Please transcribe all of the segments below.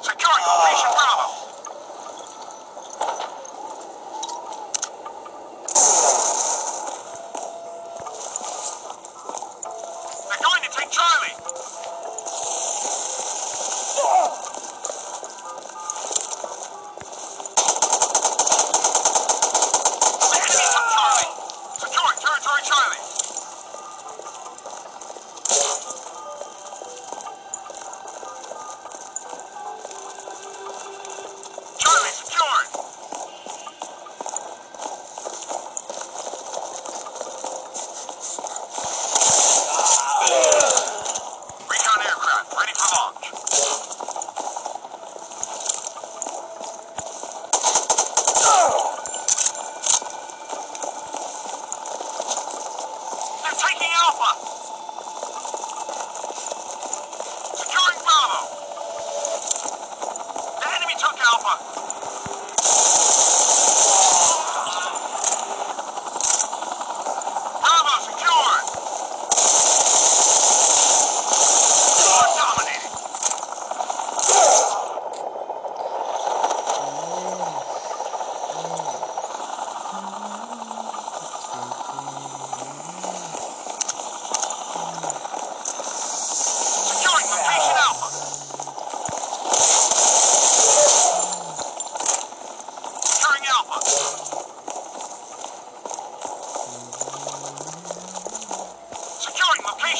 Securing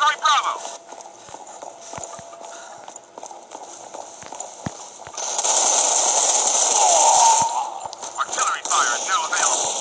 Strike Bravo. Artillery fire is now available.